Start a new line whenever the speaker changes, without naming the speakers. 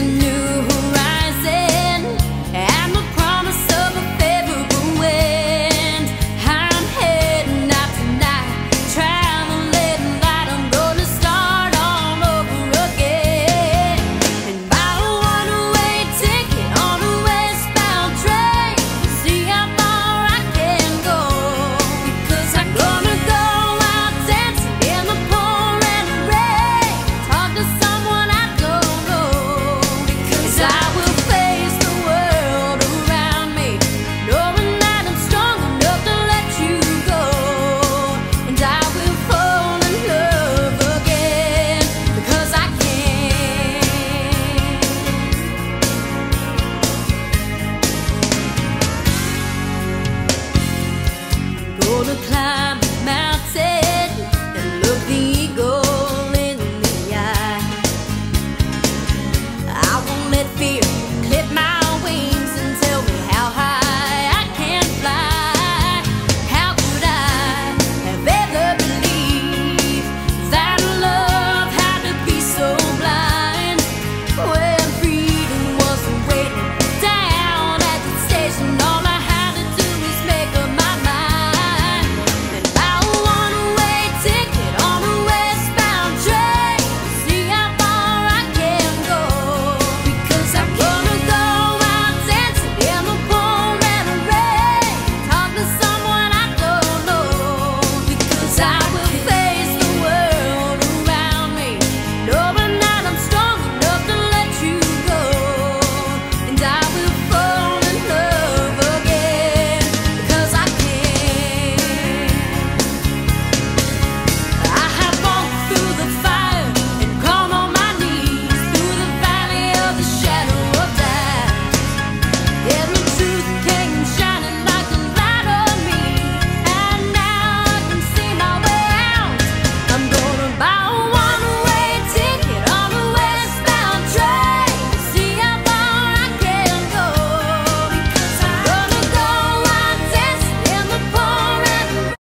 new